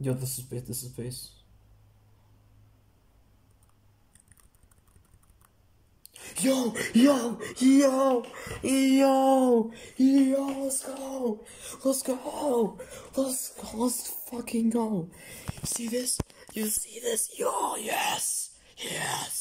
Yo, this is base. This is base. Yo, yo, yo, yo, yo, let's go, let's go, let's go, let's fucking go. See this? You see this? Yo, yes, yes.